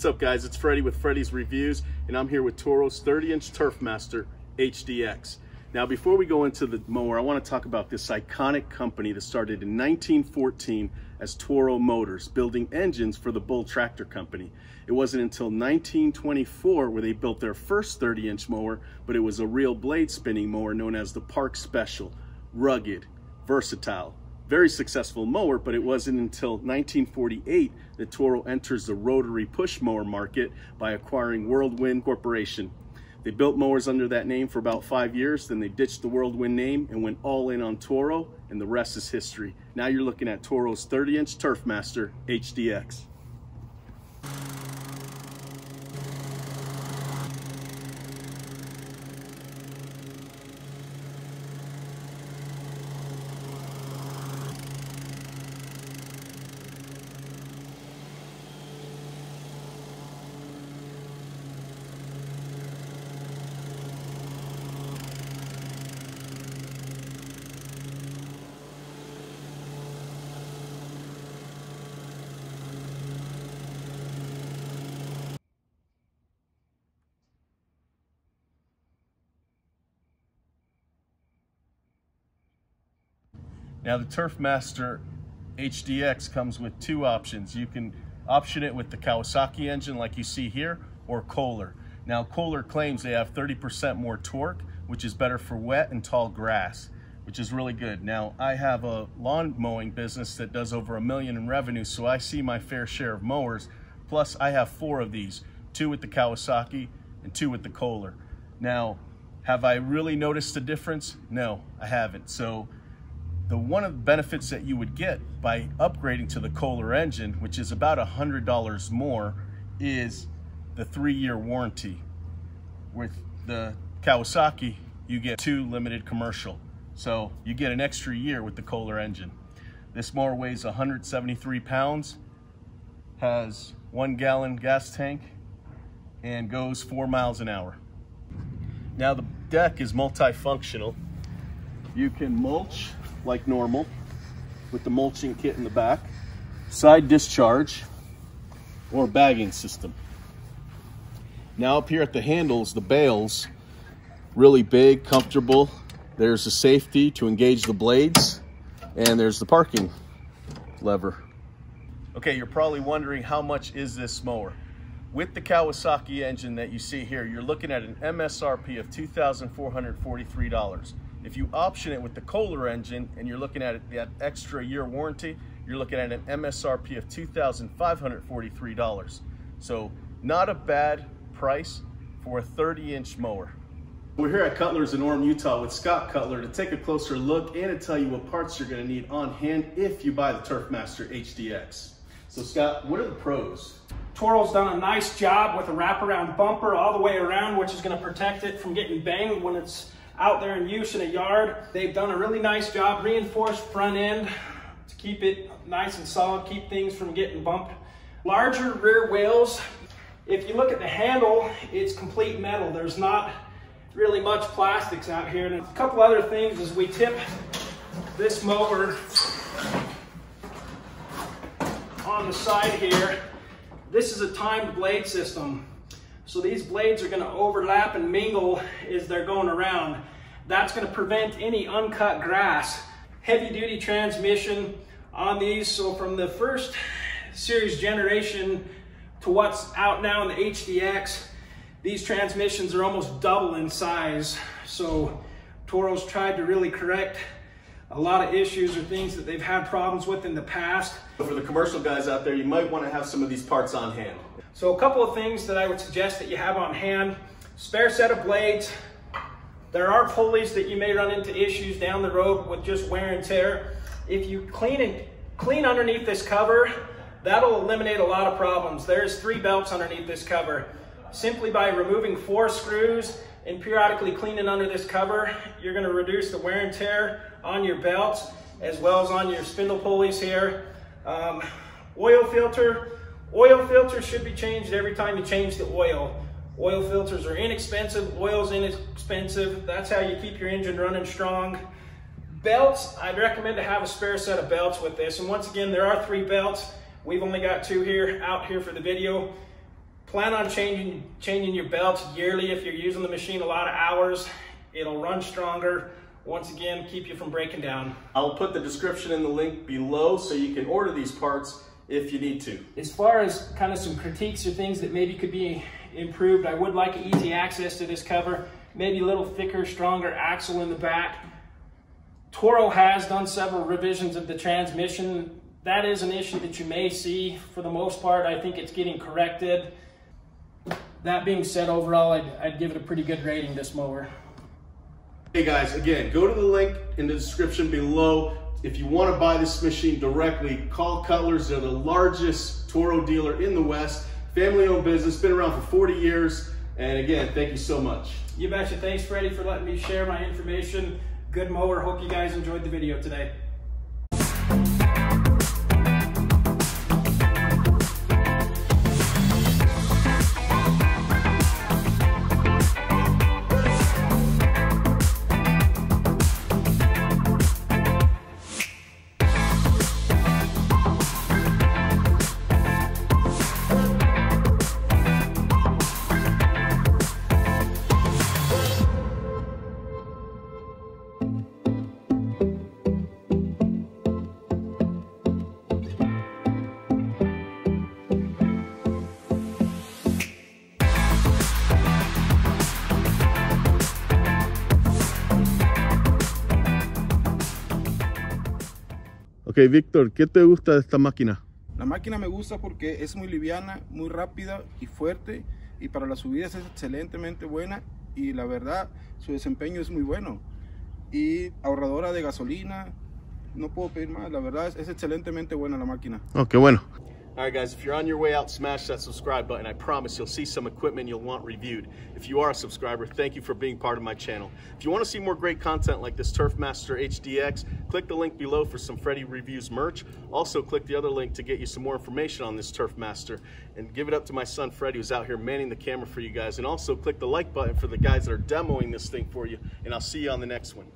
What's up guys, it's Freddie with Freddy's Reviews and I'm here with Toro's 30 inch Turfmaster HDX. Now before we go into the mower, I want to talk about this iconic company that started in 1914 as Toro Motors, building engines for the Bull Tractor Company. It wasn't until 1924 where they built their first 30 inch mower, but it was a reel blade spinning mower known as the Park Special. Rugged, versatile, very successful mower, but it wasn't until 1948 that Toro enters the rotary push mower market by acquiring Whirlwind Corporation. They built mowers under that name for about five years, then they ditched the Whirlwind name and went all in on Toro, and the rest is history. Now you're looking at Toro's 30-inch Turfmaster HDX. Now the Turfmaster HDX comes with two options. You can option it with the Kawasaki engine like you see here or Kohler. Now Kohler claims they have 30% more torque, which is better for wet and tall grass, which is really good. Now I have a lawn mowing business that does over a million in revenue, so I see my fair share of mowers. Plus I have four of these, two with the Kawasaki and two with the Kohler. Now, have I really noticed a difference? No, I haven't. So the one of the benefits that you would get by upgrading to the Kohler engine, which is about a $100 more, is the three-year warranty. With the Kawasaki, you get two limited commercial. So you get an extra year with the Kohler engine. This mower weighs 173 pounds, has one gallon gas tank, and goes four miles an hour. Now the deck is multifunctional. You can mulch like normal with the mulching kit in the back, side discharge, or bagging system. Now up here at the handles, the bails, really big, comfortable. There's a safety to engage the blades, and there's the parking lever. Okay, you're probably wondering how much is this mower? With the Kawasaki engine that you see here, you're looking at an MSRP of $2,443. If you option it with the Kohler engine and you're looking at it, that extra year warranty, you're looking at an MSRP of $2,543. So not a bad price for a 30 inch mower. We're here at Cutler's in Orem, Utah with Scott Cutler to take a closer look and to tell you what parts you're gonna need on hand if you buy the Turfmaster HDX. So Scott, what are the pros? Toro's done a nice job with a wraparound bumper all the way around, which is gonna protect it from getting banged when it's out there in use in a yard. They've done a really nice job, reinforced front end to keep it nice and solid, keep things from getting bumped. Larger rear wheels. If you look at the handle, it's complete metal. There's not really much plastics out here. And a couple other things as we tip this mower on the side here. This is a timed blade system. So these blades are gonna overlap and mingle as they're going around. That's gonna prevent any uncut grass. Heavy duty transmission on these. So from the first series generation to what's out now in the HDX, these transmissions are almost double in size. So Toro's tried to really correct a lot of issues or things that they've had problems with in the past. For the commercial guys out there, you might want to have some of these parts on hand. So a couple of things that I would suggest that you have on hand. Spare set of blades. There are pulleys that you may run into issues down the road with just wear and tear. If you clean and clean underneath this cover, that'll eliminate a lot of problems. There's three belts underneath this cover. Simply by removing four screws and periodically cleaning under this cover, you're gonna reduce the wear and tear on your belts as well as on your spindle pulleys here. Um, oil filter, Oil filters should be changed every time you change the oil. Oil filters are inexpensive, oil's inexpensive. That's how you keep your engine running strong. Belts, I'd recommend to have a spare set of belts with this. And once again, there are three belts. We've only got two here, out here for the video. Plan on changing, changing your belts yearly if you're using the machine a lot of hours. It'll run stronger. Once again, keep you from breaking down. I'll put the description in the link below so you can order these parts if you need to. As far as kind of some critiques or things that maybe could be improved, I would like easy access to this cover. Maybe a little thicker, stronger axle in the back. Toro has done several revisions of the transmission. That is an issue that you may see. For the most part, I think it's getting corrected. That being said, overall, I'd, I'd give it a pretty good rating, this mower. Hey guys, again, go to the link in the description below. If you want to buy this machine directly, call Cutlers. They're the largest Toro dealer in the West. Family owned business, been around for 40 years. And again, thank you so much. You betcha. Thanks, Freddie, for letting me share my information. Good mower. Hope you guys enjoyed the video today. Víctor, ¿qué te gusta de esta máquina? La máquina me gusta porque es muy liviana, muy rápida y fuerte y para las subidas es excelentemente buena y la verdad su desempeño es muy bueno y ahorradora de gasolina, no puedo pedir más, la verdad es, es excelentemente buena la máquina. Oh, qué bueno. All right, guys, if you're on your way out, smash that subscribe button. I promise you'll see some equipment you'll want reviewed. If you are a subscriber, thank you for being part of my channel. If you want to see more great content like this Turfmaster HDX, click the link below for some Freddie Reviews merch. Also, click the other link to get you some more information on this Turfmaster. And give it up to my son Freddie, who's out here manning the camera for you guys. And also, click the like button for the guys that are demoing this thing for you. And I'll see you on the next one.